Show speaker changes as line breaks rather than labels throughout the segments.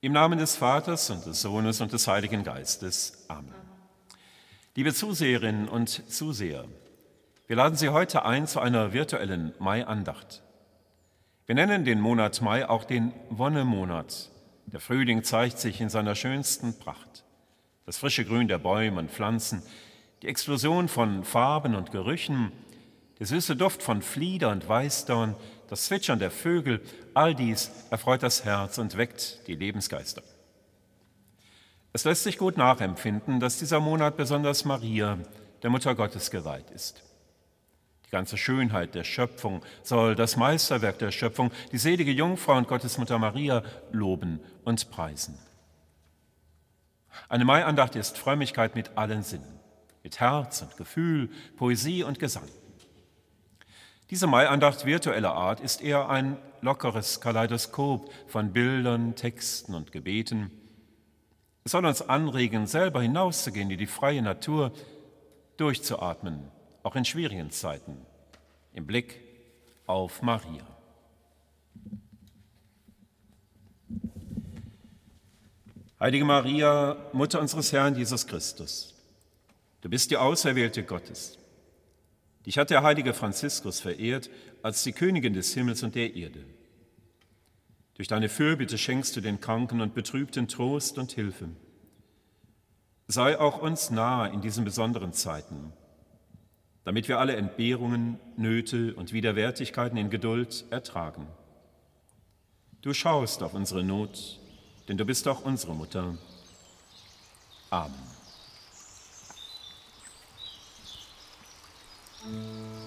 Im Namen des Vaters und des Sohnes und des Heiligen Geistes. Amen. Liebe Zuseherinnen und Zuseher, wir laden Sie heute ein zu einer virtuellen Mai-Andacht. Wir nennen den Monat Mai auch den Wonnemonat. Der Frühling zeigt sich in seiner schönsten Pracht. Das frische Grün der Bäume und Pflanzen, die Explosion von Farben und Gerüchen, der süße Duft von Flieder und Weißdorn, das Zwitschern der Vögel, all dies erfreut das Herz und weckt die Lebensgeister. Es lässt sich gut nachempfinden, dass dieser Monat besonders Maria, der Mutter Gottes, geweiht ist. Die ganze Schönheit der Schöpfung soll das Meisterwerk der Schöpfung, die selige Jungfrau und Gottesmutter Maria, loben und preisen. Eine Maiandacht ist Frömmigkeit mit allen Sinnen, mit Herz und Gefühl, Poesie und Gesang. Diese Maiandacht virtueller Art ist eher ein lockeres Kaleidoskop von Bildern, Texten und Gebeten. Es soll uns anregen, selber hinauszugehen in die freie Natur, durchzuatmen, auch in schwierigen Zeiten, im Blick auf Maria. Heilige Maria, Mutter unseres Herrn Jesus Christus, du bist die Auserwählte Gottes. Dich hat der heilige Franziskus verehrt als die Königin des Himmels und der Erde. Durch deine Fürbitte schenkst du den Kranken und Betrübten Trost und Hilfe. Sei auch uns nahe in diesen besonderen Zeiten, damit wir alle Entbehrungen, Nöte und Widerwärtigkeiten in Geduld ertragen. Du schaust auf unsere Not, denn du bist auch unsere Mutter. Amen.
Er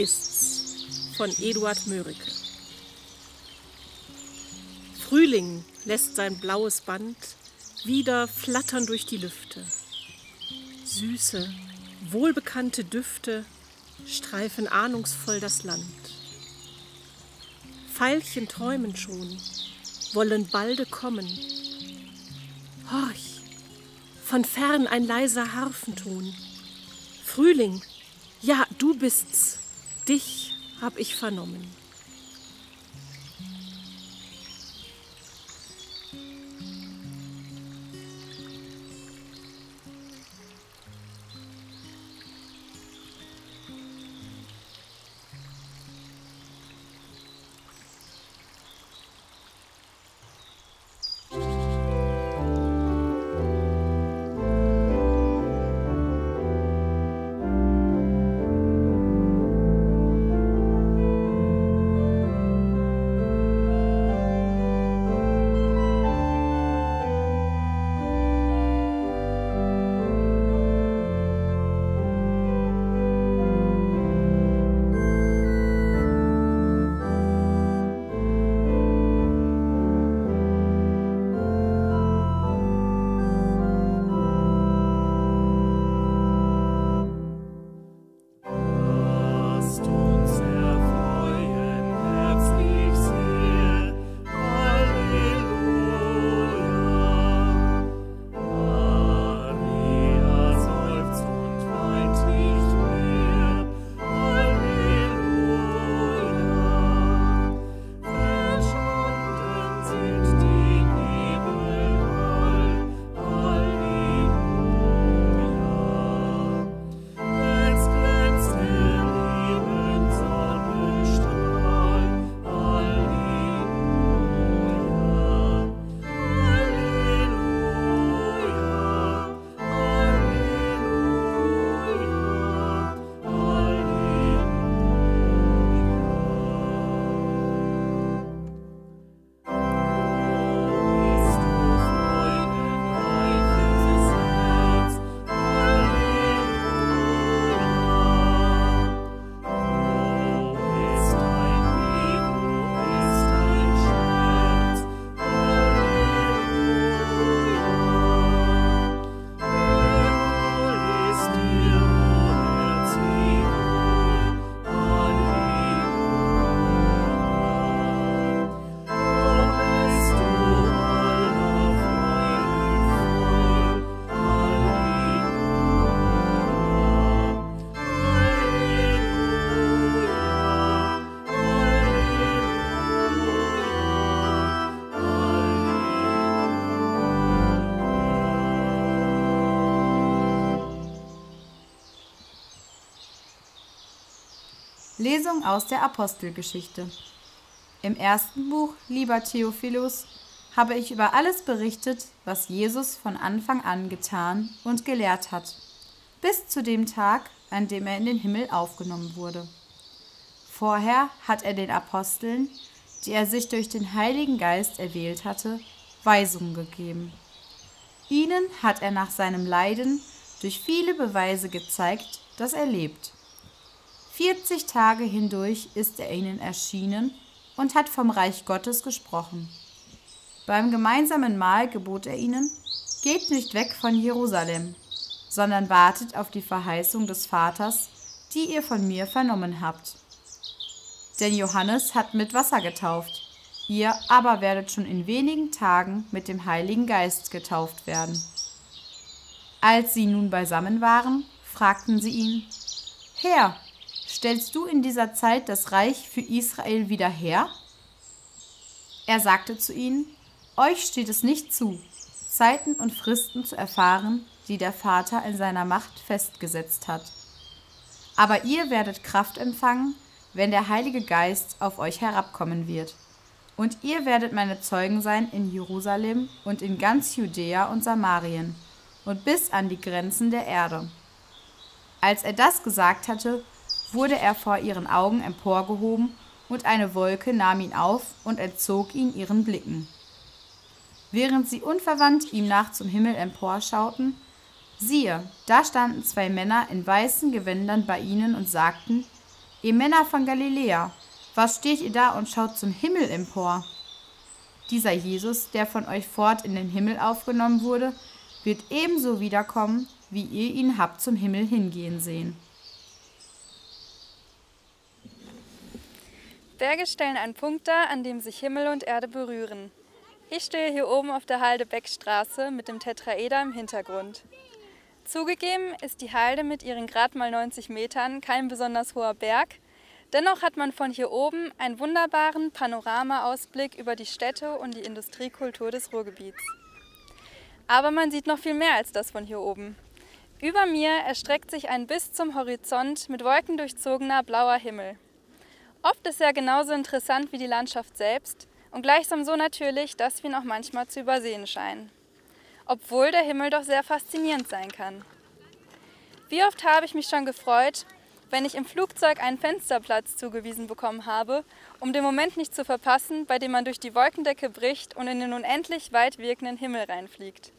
ist's von Eduard Mörike. Frühling lässt sein blaues Band wieder flattern durch die Lüfte. Süße, wohlbekannte Düfte streifen ahnungsvoll das Land. Veilchen träumen schon, wollen balde kommen. Horch, von fern ein leiser Harfenton. Frühling, ja, du bist's, dich hab ich vernommen.
Lesung aus der Apostelgeschichte. Im ersten Buch, lieber Theophilus, habe ich über alles berichtet, was Jesus von Anfang an getan und gelehrt hat, bis zu dem Tag, an dem er in den Himmel aufgenommen wurde. Vorher hat er den Aposteln, die er sich durch den Heiligen Geist erwählt hatte, Weisungen gegeben. Ihnen hat er nach seinem Leiden durch viele Beweise gezeigt, dass er lebt. 40 Tage hindurch ist er ihnen erschienen und hat vom Reich Gottes gesprochen. Beim gemeinsamen Mahl gebot er ihnen, geht nicht weg von Jerusalem, sondern wartet auf die Verheißung des Vaters, die ihr von mir vernommen habt. Denn Johannes hat mit Wasser getauft, ihr aber werdet schon in wenigen Tagen mit dem Heiligen Geist getauft werden. Als sie nun beisammen waren, fragten sie ihn, Herr, stellst du in dieser Zeit das Reich für Israel wieder her? Er sagte zu ihnen, Euch steht es nicht zu, Zeiten und Fristen zu erfahren, die der Vater in seiner Macht festgesetzt hat. Aber ihr werdet Kraft empfangen, wenn der Heilige Geist auf euch herabkommen wird. Und ihr werdet meine Zeugen sein in Jerusalem und in ganz Judäa und Samarien und bis an die Grenzen der Erde. Als er das gesagt hatte, wurde er vor ihren Augen emporgehoben, und eine Wolke nahm ihn auf und entzog ihn ihren Blicken. Während sie unverwandt ihm nach zum Himmel emporschauten, siehe, da standen zwei Männer in weißen Gewändern bei ihnen und sagten, Ihr Männer von Galiläa, was steht ihr da und schaut zum Himmel empor? Dieser Jesus, der von euch fort in den Himmel aufgenommen wurde, wird ebenso wiederkommen, wie ihr ihn habt zum Himmel hingehen sehen.
Berge stellen einen Punkt dar, an dem sich Himmel und Erde berühren. Ich stehe hier oben auf der Halde Beckstraße mit dem Tetraeder im Hintergrund. Zugegeben ist die Halde mit ihren grad mal 90 Metern kein besonders hoher Berg, dennoch hat man von hier oben einen wunderbaren Panoramaausblick über die Städte und die Industriekultur des Ruhrgebiets. Aber man sieht noch viel mehr als das von hier oben. Über mir erstreckt sich ein bis zum Horizont mit Wolken durchzogener blauer Himmel. Oft ist er genauso interessant wie die Landschaft selbst und gleichsam so natürlich, dass wir ihn auch manchmal zu übersehen scheinen. Obwohl der Himmel doch sehr faszinierend sein kann. Wie oft habe ich mich schon gefreut, wenn ich im Flugzeug einen Fensterplatz zugewiesen bekommen habe, um den Moment nicht zu verpassen, bei dem man durch die Wolkendecke bricht und in den unendlich weit wirkenden Himmel reinfliegt.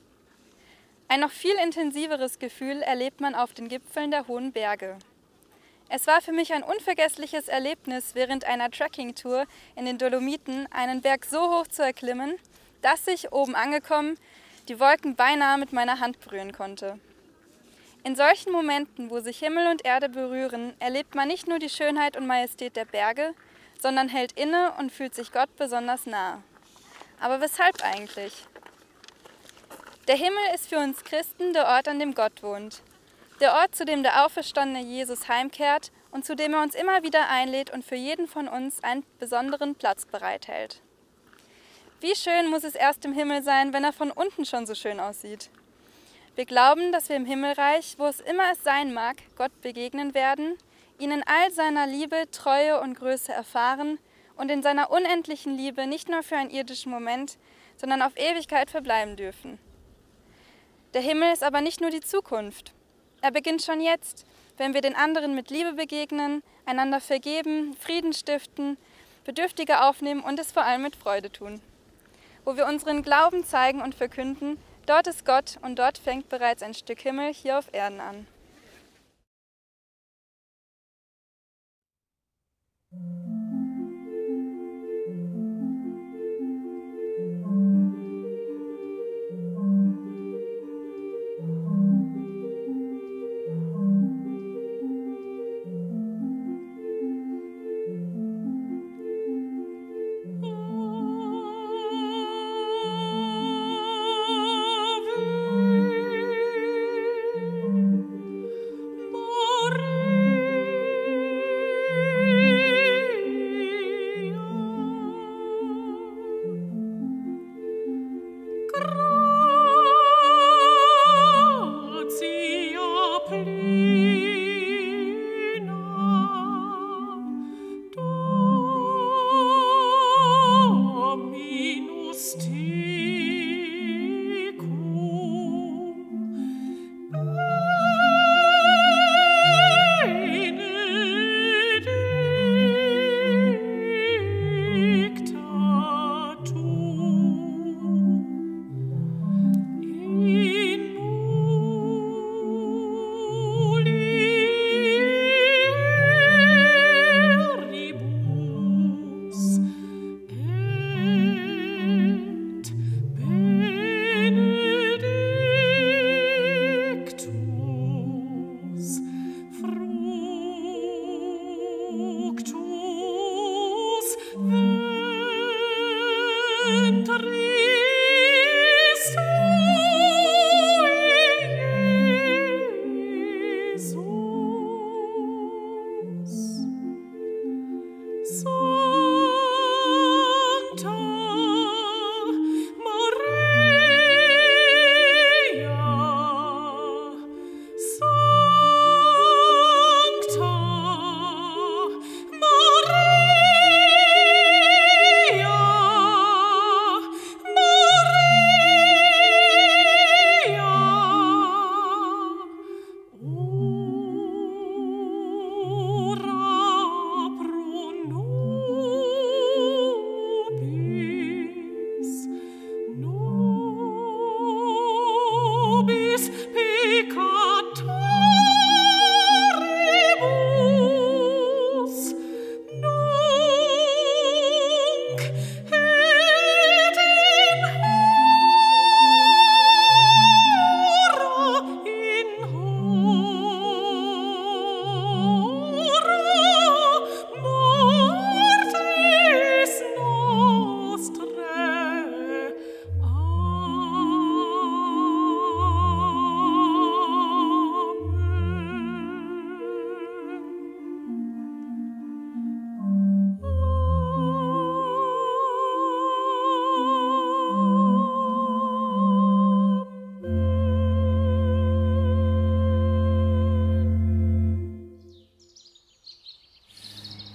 Ein noch viel intensiveres Gefühl erlebt man auf den Gipfeln der hohen Berge. Es war für mich ein unvergessliches Erlebnis, während einer Trekkingtour in den Dolomiten einen Berg so hoch zu erklimmen, dass ich, oben angekommen, die Wolken beinahe mit meiner Hand berühren konnte. In solchen Momenten, wo sich Himmel und Erde berühren, erlebt man nicht nur die Schönheit und Majestät der Berge, sondern hält inne und fühlt sich Gott besonders nah. Aber weshalb eigentlich? Der Himmel ist für uns Christen der Ort, an dem Gott wohnt der Ort, zu dem der auferstandene Jesus heimkehrt und zu dem er uns immer wieder einlädt und für jeden von uns einen besonderen Platz bereithält. Wie schön muss es erst im Himmel sein, wenn er von unten schon so schön aussieht. Wir glauben, dass wir im Himmelreich, wo es immer es sein mag, Gott begegnen werden, ihn in all seiner Liebe, Treue und Größe erfahren und in seiner unendlichen Liebe nicht nur für einen irdischen Moment, sondern auf Ewigkeit verbleiben dürfen. Der Himmel ist aber nicht nur die Zukunft. Er beginnt schon jetzt, wenn wir den anderen mit Liebe begegnen, einander vergeben, Frieden stiften, Bedürftige aufnehmen und es vor allem mit Freude tun. Wo wir unseren Glauben zeigen und verkünden, dort ist Gott und dort fängt bereits ein Stück Himmel hier auf Erden an.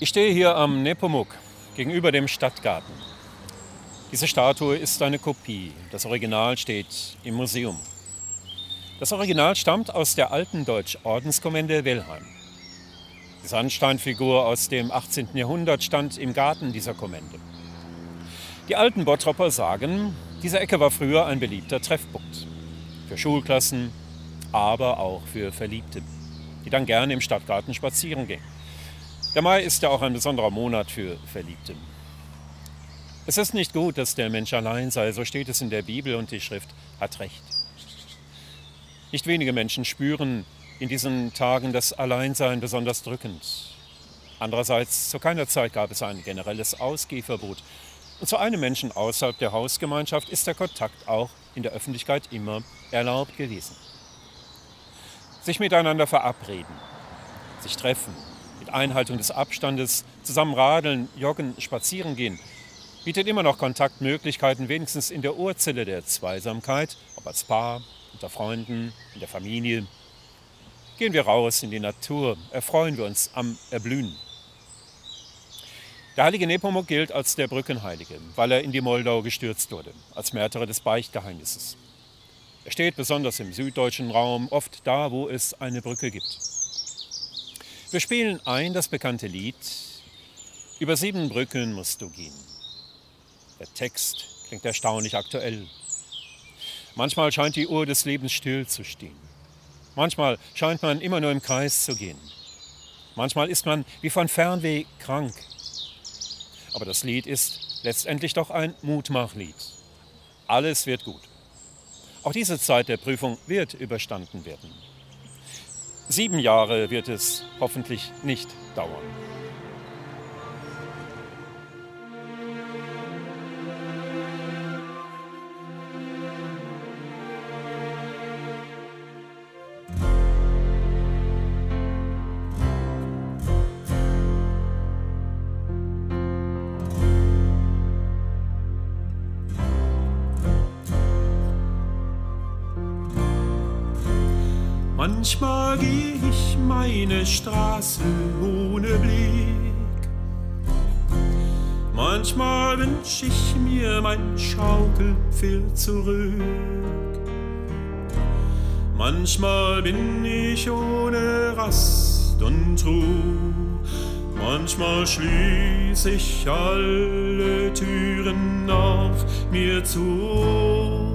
Ich stehe hier am Nepomuk gegenüber dem Stadtgarten. Diese Statue ist eine Kopie. Das Original steht im Museum. Das Original stammt aus der alten Deutsch-Ordenskommende Wilhelm. Die Sandsteinfigur aus dem 18. Jahrhundert stand im Garten dieser Kommende. Die alten Bottropper sagen, diese Ecke war früher ein beliebter Treffpunkt. Für Schulklassen, aber auch für Verliebte, die dann gerne im Stadtgarten spazieren gingen. Der Mai ist ja auch ein besonderer Monat für Verliebte. Es ist nicht gut, dass der Mensch allein sei, so steht es in der Bibel und die Schrift hat recht. Nicht wenige Menschen spüren in diesen Tagen das Alleinsein besonders drückend. Andererseits, zu keiner Zeit gab es ein generelles Ausgehverbot. Und zu einem Menschen außerhalb der Hausgemeinschaft ist der Kontakt auch in der Öffentlichkeit immer erlaubt gewesen. Sich miteinander verabreden, sich treffen, mit Einhaltung des Abstandes, zusammen radeln, joggen, spazieren gehen, bietet immer noch Kontaktmöglichkeiten, wenigstens in der Urzelle der Zweisamkeit, ob als Paar, unter Freunden, in der Familie. Gehen wir raus in die Natur, erfreuen wir uns am Erblühen. Der heilige Nepomuk gilt als der Brückenheilige, weil er in die Moldau gestürzt wurde, als Märtyrer des Beichtgeheimnisses. Er steht besonders im süddeutschen Raum, oft da, wo es eine Brücke gibt. Wir spielen ein das bekannte Lied Über sieben Brücken musst du gehen. Der Text klingt erstaunlich aktuell. Manchmal scheint die Uhr des Lebens still zu stehen. Manchmal scheint man immer nur im Kreis zu gehen. Manchmal ist man wie von Fernweh krank. Aber das Lied ist letztendlich doch ein Mutmachlied. Alles wird gut. Auch diese Zeit der Prüfung wird überstanden werden. Sieben Jahre wird es hoffentlich nicht dauern.
Straße ohne Blick. Manchmal wünsch ich mir mein Schaukelpferd zurück. Manchmal bin ich ohne Rast und Ruhe. Manchmal schließ ich alle Türen auf mir zu.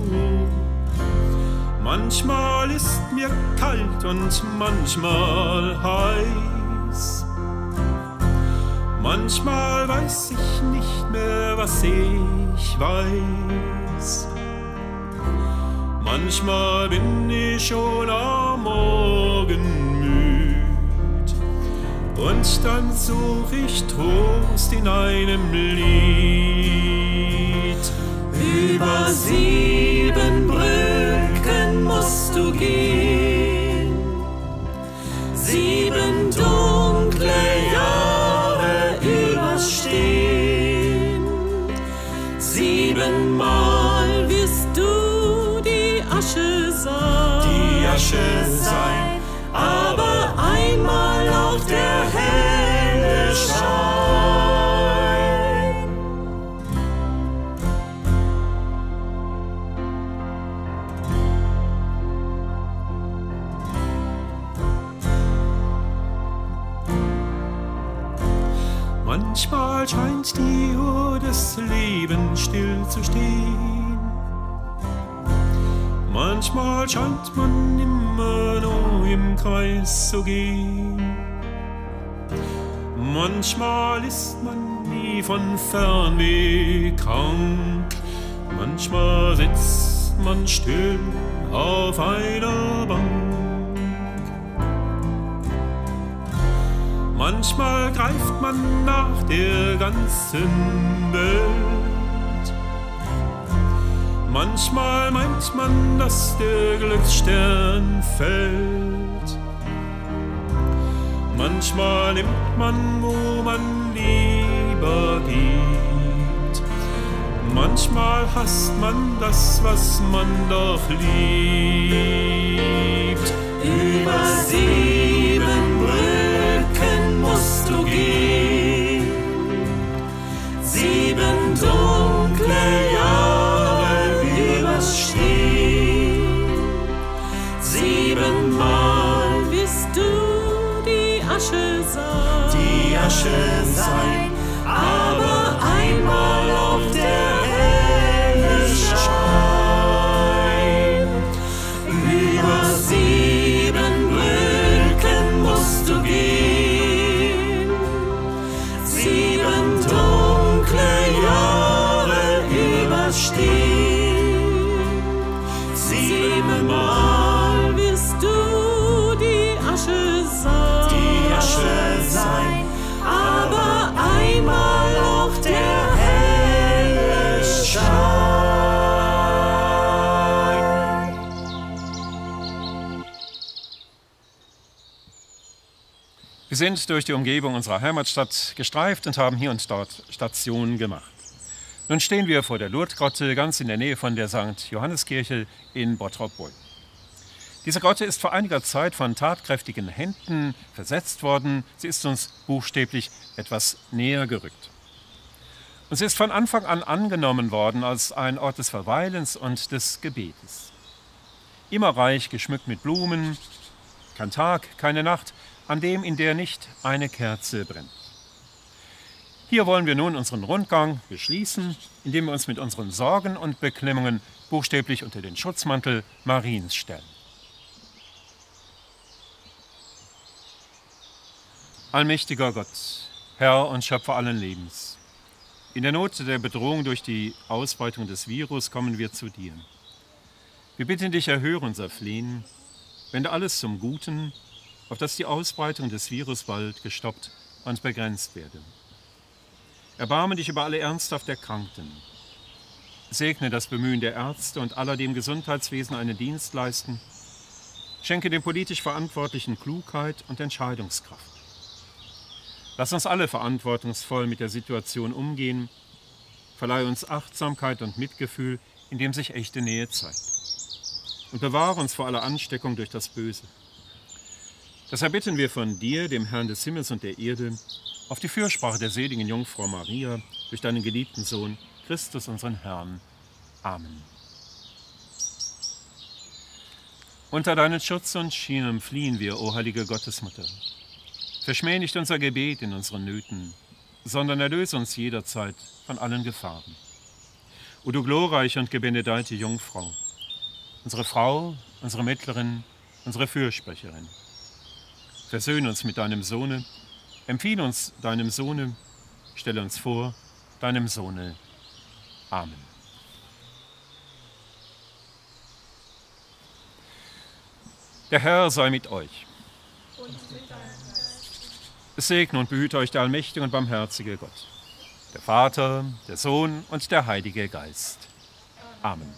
Manchmal ist mir kalt und manchmal heiß. Manchmal weiß ich nicht mehr, was ich weiß. Manchmal bin ich schon am Morgen müd. Und dann such ich Trost in einem Lied. Über sieben Brücken musst du gehen. Sieben dunkle Manchmal scheint die Uhr des Lebens still zu stehen. Manchmal scheint man immer nur im Kreis zu gehen. Manchmal ist man nie von Fernweh krank. Manchmal sitzt man still auf einer Bank. Manchmal greift man nach der ganzen Welt. Manchmal meint man, dass der Glücksstern fällt. Manchmal nimmt man, wo man lieber geht. Manchmal hasst man das, was man doch liebt. Über sieben die
Wir sind durch die Umgebung unserer Heimatstadt gestreift und haben hier und dort Stationen gemacht. Nun stehen wir vor der Lourdesgrotte, ganz in der Nähe von der St. Johanneskirche in Bottrop-Bull. Diese Grotte ist vor einiger Zeit von tatkräftigen Händen versetzt worden. Sie ist uns buchstäblich etwas näher gerückt. Und sie ist von Anfang an angenommen worden als ein Ort des Verweilens und des Gebetes. Immer reich geschmückt mit Blumen, kein Tag, keine Nacht, an dem in der nicht eine Kerze brennt. Hier wollen wir nun unseren Rundgang beschließen, indem wir uns mit unseren Sorgen und Beklemmungen buchstäblich unter den Schutzmantel Mariens stellen. Allmächtiger Gott, Herr und Schöpfer allen Lebens, in der Not der Bedrohung durch die Ausbreitung des Virus kommen wir zu dir. Wir bitten dich, erhöre unser Flehen, wende alles zum Guten, auf dass die Ausbreitung des Virus bald gestoppt und begrenzt werde. Erbarme dich über alle ernsthaft Erkrankten. Segne das Bemühen der Ärzte und aller, die im Gesundheitswesen einen Dienst leisten. Schenke den politisch Verantwortlichen Klugheit und Entscheidungskraft. Lass uns alle verantwortungsvoll mit der Situation umgehen. Verleihe uns Achtsamkeit und Mitgefühl, indem sich echte Nähe zeigt. Und bewahre uns vor aller Ansteckung durch das Böse. Das erbitten wir von dir, dem Herrn des Himmels und der Erde, auf die Fürsprache der seligen Jungfrau Maria, durch deinen geliebten Sohn, Christus, unseren Herrn. Amen. Unter deinen Schutz und Schirm fliehen wir, o heilige Gottesmutter. Verschmäh nicht unser Gebet in unseren Nöten, sondern erlöse uns jederzeit von allen Gefahren. O du glorreiche und gebenedeite Jungfrau, unsere Frau, unsere Mittlerin, unsere Fürsprecherin. Versöhne uns mit deinem Sohne, empfehle uns deinem Sohne, stelle uns vor deinem Sohne. Amen. Der Herr sei mit euch. Segne und behüte euch der allmächtige und barmherzige Gott, der Vater, der Sohn und der Heilige Geist. Amen.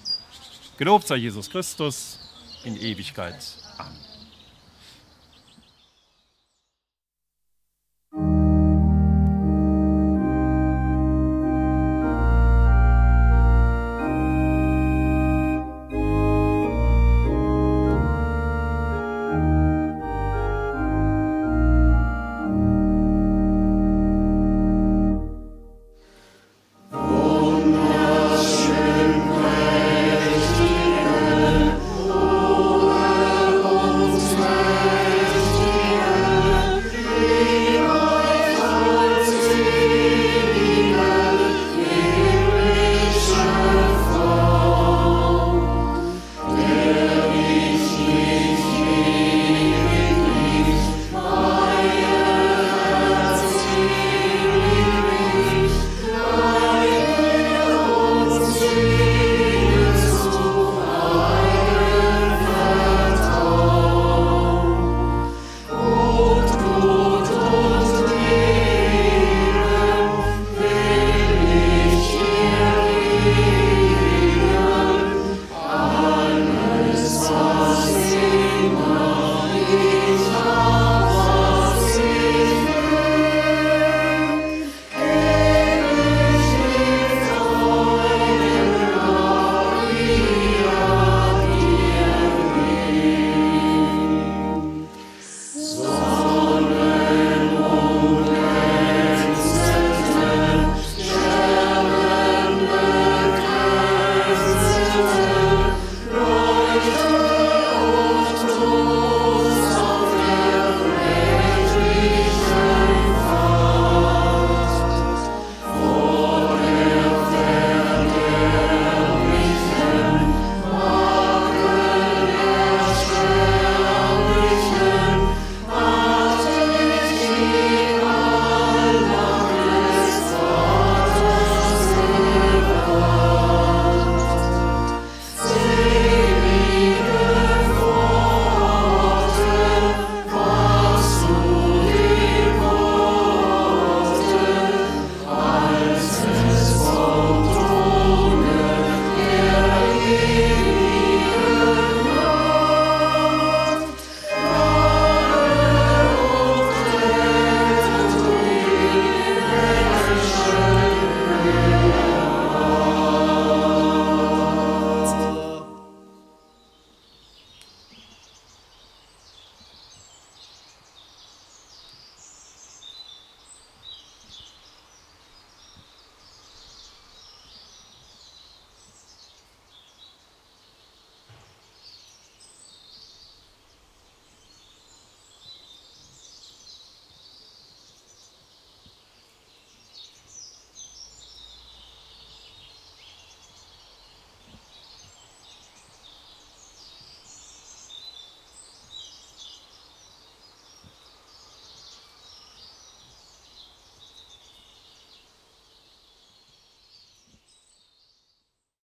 Gelobt sei Jesus Christus in Ewigkeit. Amen.